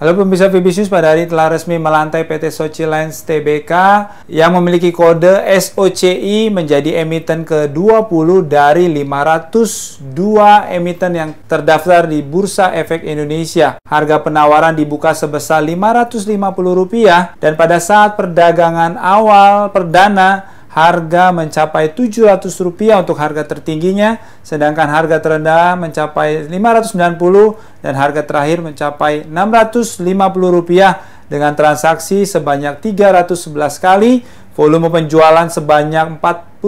Halo pemirsa Fibisius pada hari telah resmi melantai PT Sochi Lines Tbk yang memiliki kode SOCI menjadi emiten ke-20 dari 502 emiten yang terdaftar di Bursa Efek Indonesia. Harga penawaran dibuka sebesar Rp550 dan pada saat perdagangan awal perdana harga mencapai Rp700 untuk harga tertingginya, sedangkan harga terendah mencapai Rp590 dan harga terakhir mencapai Rp650 dengan transaksi sebanyak 311 kali, volume penjualan sebanyak 43.000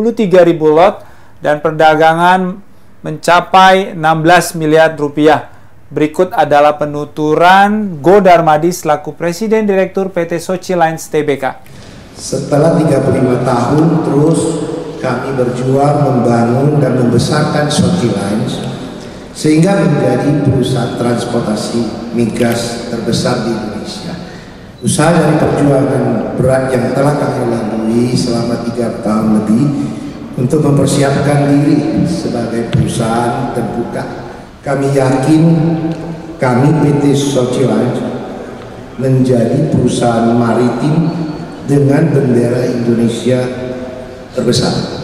lot dan perdagangan mencapai 16 miliar rupiah. Berikut adalah penuturan Go Darmadi selaku Presiden Direktur PT Sochi Lines Tbk. Setelah 35 tahun terus kami berjuang membangun dan membesarkan Sochi Lines sehingga menjadi perusahaan transportasi migas terbesar di Indonesia. Usaha dari perjuangan berat yang telah kami lalui selama tiga tahun lebih untuk mempersiapkan diri sebagai perusahaan terbuka. Kami yakin kami PT Sochi Lines menjadi perusahaan maritim dengan bendera Indonesia terbesar.